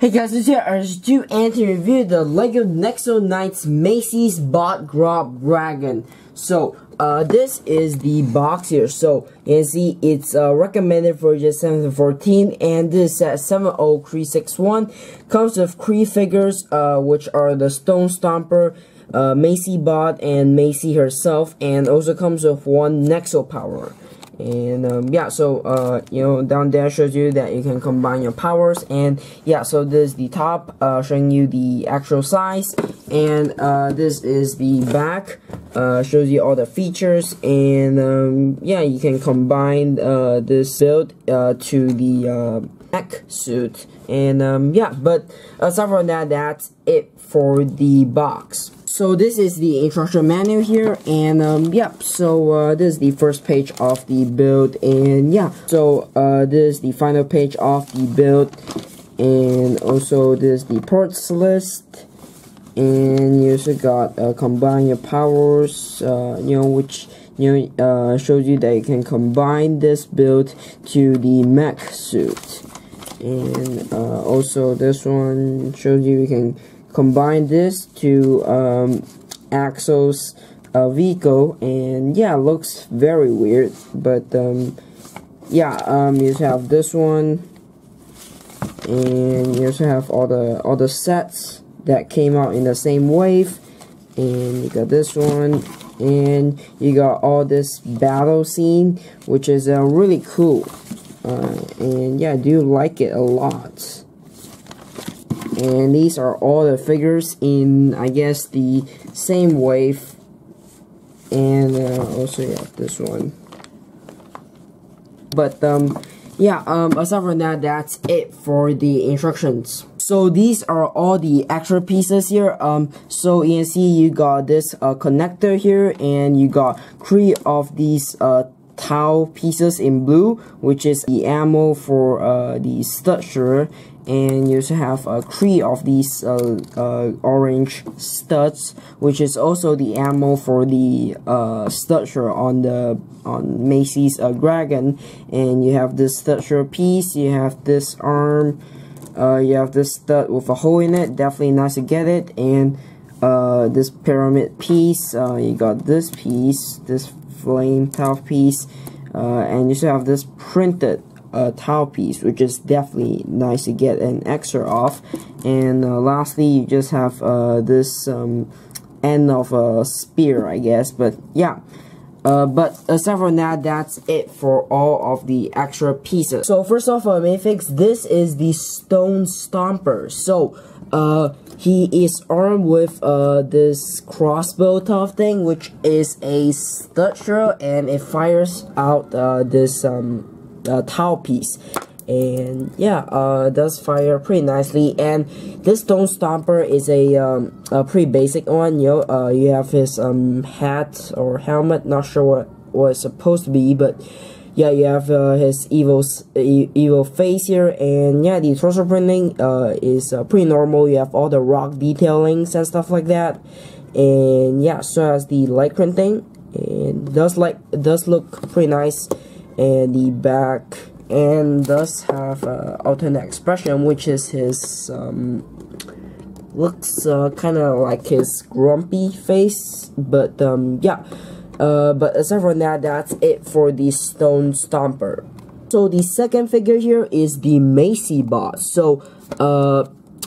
Hey guys, it's here just do Anthony review the LEGO Nexo Knights Macy's Bot Drop Dragon. So, uh, this is the box here. So, you can see it's uh, recommended for just 7 to 14, and this at 70361 comes with three figures, uh, which are the Stone Stomper, uh, Macy Bot, and Macy herself, and also comes with one Nexo Power and um, yeah so uh, you know down there shows you that you can combine your powers. And yeah so this is the top uh, showing you the actual size. And uh, this is the back uh, shows you all the features. And um, yeah you can combine uh, this build uh, to the mech suit. And um, yeah but aside from that that's it for the box so this is the instruction manual here and um yeah so uh, this is the first page of the build and yeah. So uh this is the final page of the build and also this is the parts list and you also got uh, combine your powers uh, you know which you know uh, shows you that you can combine this build to the mech suit. And uh, also this one shows you you can combine this to um, Axl's uh, Vico, and yeah, looks very weird, but um, yeah, um, you have this one, and you also have all the all the sets that came out in the same wave, and you got this one, and you got all this battle scene, which is uh, really cool, uh, and yeah, I do like it a lot and these are all the figures in I guess the same wave. And uh, also yeah this one. But um yeah um aside from that that's it for the instructions. So these are all the extra pieces here. Um so you can see you got this uh, connector here and you got three of these uh tau pieces in blue which is the ammo for uh the stud and you also have uh, three of these uh, uh, orange studs which is also the ammo for the uh, stud shooter on the on Macy's uh, dragon. And you have this stud shooter piece you have this arm uh, you have this stud with a hole in it definitely nice to get it. And uh, this pyramid piece uh, you got this piece this flame top piece uh, and you also have this printed a tile piece, which is definitely nice to get an extra off. And uh, lastly, you just have uh, this um, end of a spear, I guess. But yeah. Uh, but aside from that, that's it for all of the extra pieces. So first off, uh, Mayfix, this is the Stone Stomper. So, uh, he is armed with uh, this crossbow type thing, which is a stud and it fires out uh, this um, uh, tile piece. And yeah uh does fire pretty nicely. And this stone stomper is a um a pretty basic one. You know uh you have his um hat or helmet. Not sure what was supposed to be but yeah you have uh, his evil e evil face here. And yeah the torso printing uh is uh, pretty normal. You have all the rock detailings and stuff like that. And yeah so as the light printing. And does like does look pretty nice and the back and does have alternate expression which is his um, looks uh, kind of like his grumpy face but um, yeah. Uh, but aside from that that's it for the stone stomper. So the second figure here is the Macy bot. So uh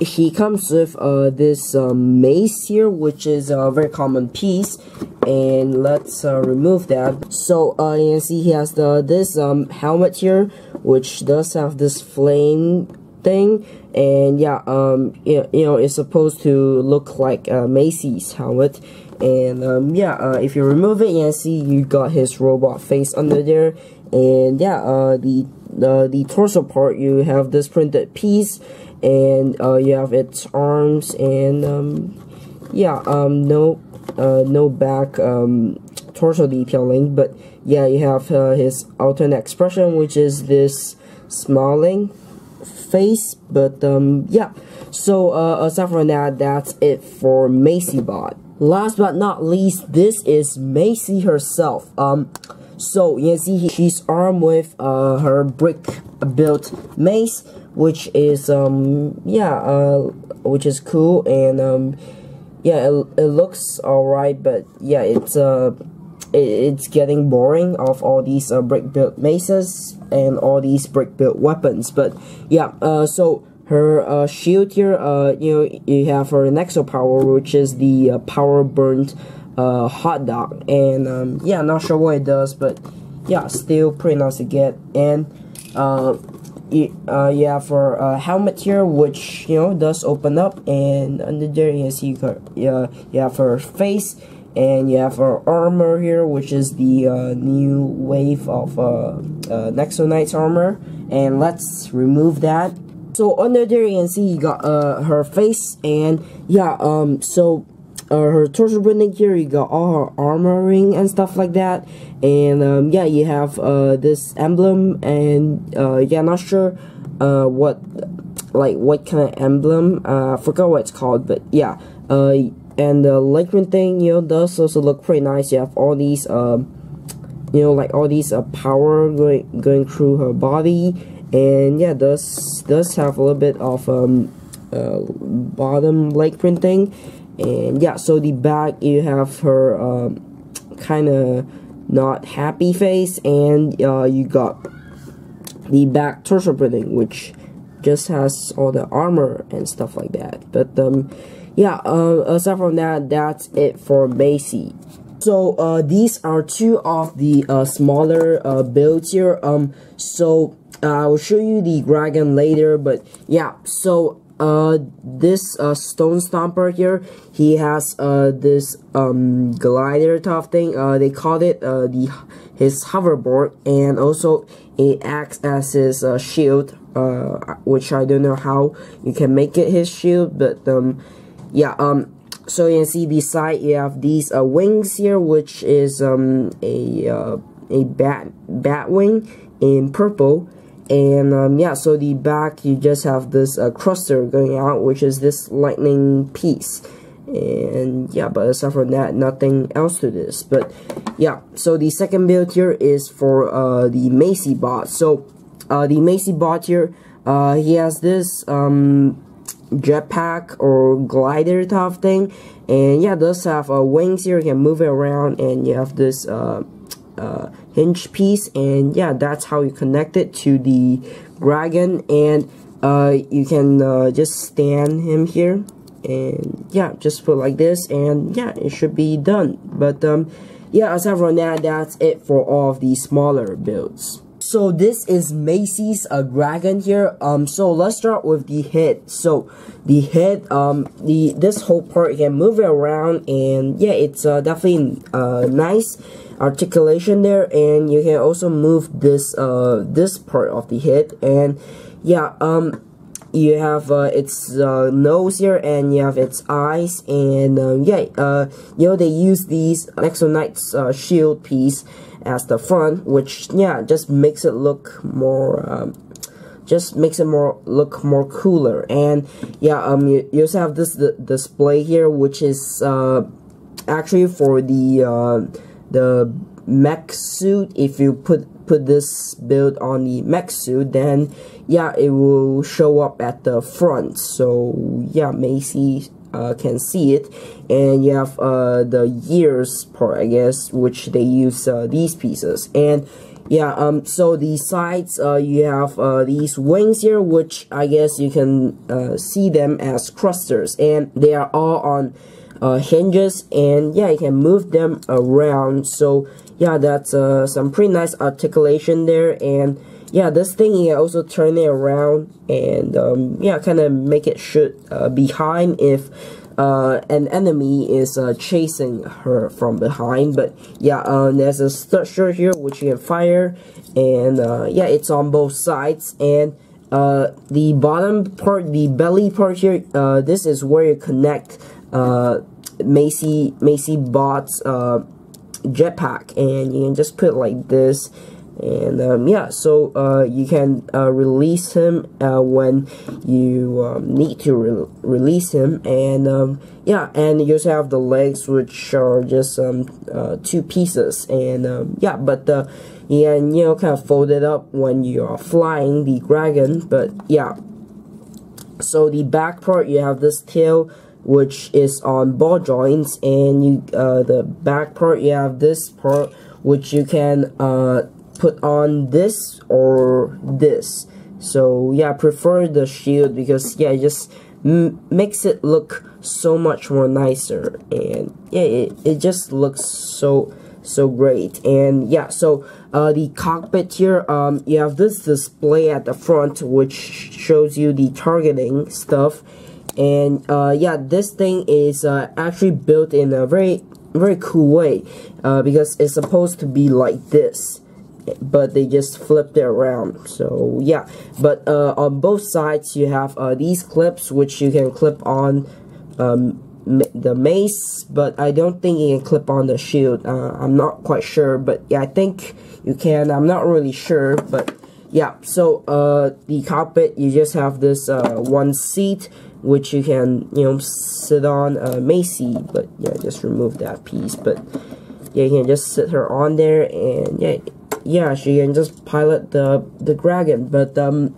he comes with uh, this um, mace here which is a very common piece and let's uh, remove that. So uh, you can see he has the this um, helmet here which does have this flame thing and yeah um you, you know it's supposed to look like uh, Macy's helmet. And um, yeah uh, if you remove it you can see you got his robot face under there. And yeah uh, the the, the torso part you have this printed piece and uh, you have its arms and um, yeah um, no uh, no back um, torso detailing but yeah you have uh, his alternate expression which is this smiling face but um, yeah. So uh, aside from that that's it for Macy bot. Last but not least this is Macy herself. Um So you can see she's armed with uh, her brick built mace, which is um yeah uh which is cool and um yeah it, it looks alright, but yeah it's uh it's getting boring of all these uh, brick built maces and all these brick built weapons. But yeah, uh, so her uh, shield here, uh, you know, you have her Nexo power, which is the uh, power burnt uh, hot dog, and um, yeah, not sure what it does, but yeah, still pretty nice to get. And uh, you, uh, have her uh, helmet here, which you know does open up, and under there you see uh, you have her face and you have our armor here which is the uh, new wave of uh, uh, Knight's armor. And let's remove that. So under there you can see you got uh, her face and yeah um so uh, her torso bending here you got all her armoring and stuff like that. And um, yeah you have uh, this emblem and uh, yeah not sure uh, what like what kind of emblem uh, I forgot what it's called but yeah uh, and the Lycran thing, you know, does also look pretty nice. You have all these, um, you know, like all these uh, power going going through her body, and yeah, does does have a little bit of um, uh, bottom leg printing, and yeah. So the back, you have her um, kind of not happy face, and uh, you got the back torso printing, which just has all the armor and stuff like that. But um yeah, uh, aside from that, that's it for Macy. So uh, these are two of the uh, smaller uh, builds here. Um, so uh, I will show you the dragon later, but yeah. So uh, this uh, stone stomper here, he has uh this um glider top thing. Uh, they called it uh the his hoverboard, and also it acts as his uh, shield. Uh, which I don't know how you can make it his shield, but um yeah, um, so you can see beside you have these uh, wings here, which is um, a uh, a bat bat wing in purple, and um, yeah, so the back you just have this uh, cluster going out, which is this lightning piece, and yeah, but aside from that, nothing else to this. But yeah, so the second build here is for uh, the Macy bot. So uh, the Macy bot here, uh, he has this um jetpack or glider type thing and yeah does have uh, wings here you can move it around and you have this uh, hinge piece and yeah that's how you connect it to the dragon and uh, you can uh, just stand him here and yeah just put like this and yeah it should be done but um yeah aside from that that's it for all of the smaller builds so this is Macy's uh, dragon here. Um, so let's start with the head. So the head, um, the this whole part you can move it around, and yeah, it's uh, definitely uh, nice articulation there. And you can also move this uh this part of the head, and yeah, um, you have uh, its uh, nose here and you have its eyes and um, yeah uh, you know they use these Nexo Knight's uh, shield piece as the front which yeah just makes it look more um, just makes it more look more cooler and yeah um you, you also have this display here which is uh, actually for the uh, the mech suit if you put put this build on the mech suit then yeah it will show up at the front. So yeah Macy uh, can see it. And you have uh, the years part I guess which they use uh, these pieces. And yeah um so the sides uh, you have uh, these wings here which I guess you can uh, see them as clusters. And they are all on uh, hinges and yeah you can move them around so yeah that's uh, some pretty nice articulation there and yeah, this thing you can also turn it around and um, yeah, kind of make it shoot uh, behind if uh, an enemy is uh, chasing her from behind. But yeah, uh, there's a structure here which you can fire, and uh, yeah, it's on both sides. And uh, the bottom part, the belly part here, uh, this is where you connect uh, Macy Macy Bot's uh, jetpack, and you can just put like this and um, yeah so uh, you can uh, release him uh, when you um, need to re release him and um, yeah and you also have the legs which are just um, two pieces and um, yeah but the and you know kind of fold it up when you are flying the dragon but yeah. So the back part you have this tail which is on ball joints and you uh, the back part you have this part which you can uh, put on this or this. So yeah I prefer the shield because yeah it just makes it look so much more nicer and yeah it, it just looks so so great. And yeah so uh, the cockpit here um, you have this display at the front which shows you the targeting stuff and uh, yeah this thing is uh, actually built in a very very cool way uh, because it's supposed to be like this but they just flipped it around. So yeah. But uh, on both sides you have uh, these clips which you can clip on um, the mace but I don't think you can clip on the shield. Uh, I'm not quite sure but yeah I think you can. I'm not really sure but yeah. So the cockpit you just have this one seat which you can you know sit on uh, Macy but yeah just remove that piece. But yeah you can just sit her on there and yeah yeah she can just pilot the the dragon. But um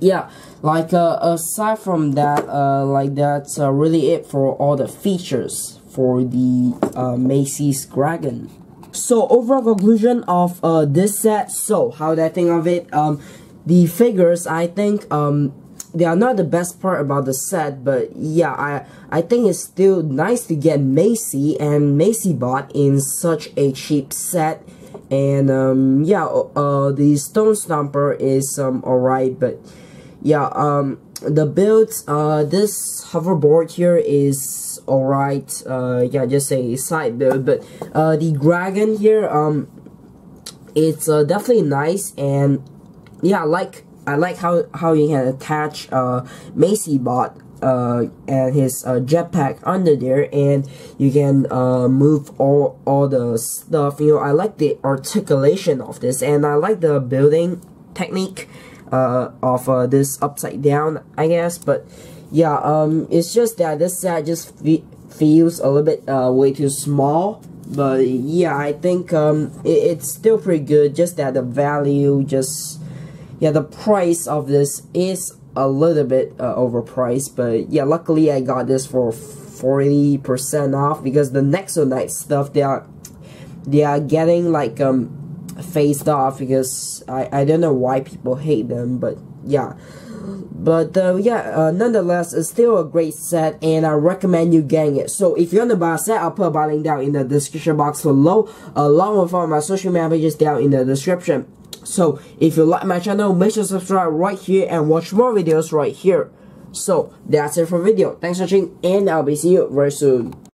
yeah like uh, aside from that uh like that's uh, really it for all the features for the uh, Macy's dragon. So overall conclusion of uh this set. So how did I think of it? Um the figures I think um they are not the best part about the set, but yeah, I I think it's still nice to get Macy and Macy bot in such a cheap set. And um, yeah, uh, the Stone Stomper is um alright, but yeah, um, the builds, uh, this hoverboard here is alright. Uh, yeah, just a side build, but uh, the dragon here, um, it's uh, definitely nice and yeah, like I like how how you can attach uh, Macy bot uh, and his uh, jetpack under there and you can uh, move all, all the stuff. You know I like the articulation of this and I like the building technique uh, of uh, this upside down I guess. But yeah um it's just that this set just fe feels a little bit uh, way too small. But yeah I think um it, it's still pretty good just that the value just yeah, the price of this is a little bit uh, overpriced, but yeah, luckily I got this for 40% off because the Nexo stuff, they are, they are getting like, um, phased off because I, I don't know why people hate them, but yeah. But uh, yeah, uh, nonetheless, it's still a great set and I recommend you getting it. So if you want to buy a set, I'll put a link down in the description box below, along with all my social media pages down in the description. So if you like my channel, make sure to subscribe right here and watch more videos right here. So that's it for video. Thanks for watching and I'll be see you very soon.